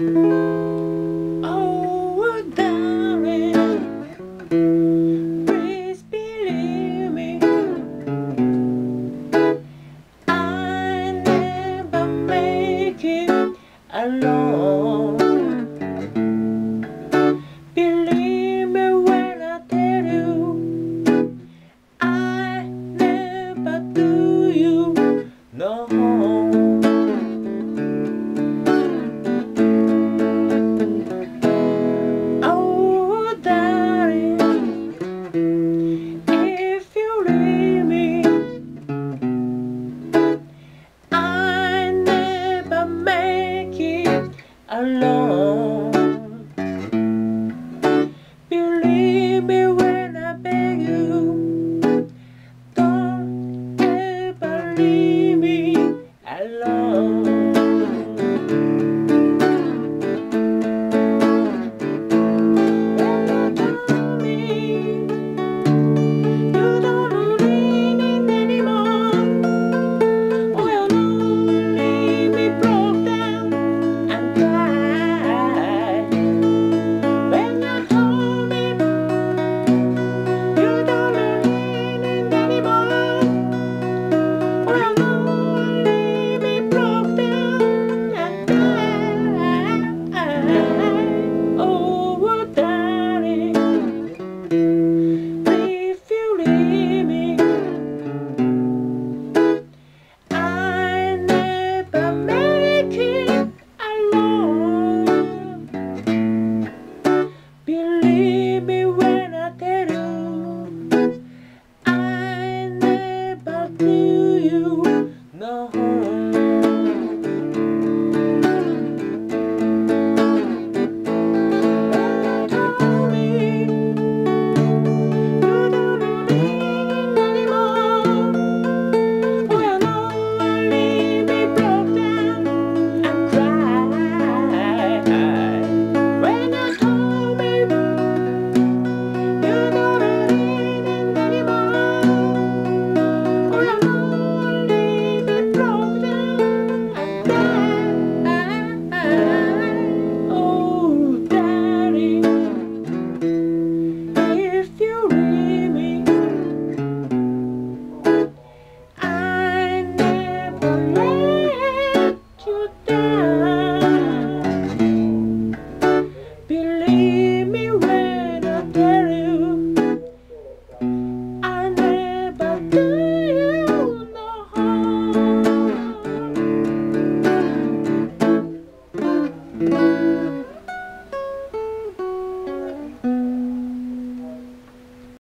Oh, darling, please believe me. I never make alone. Hello. Música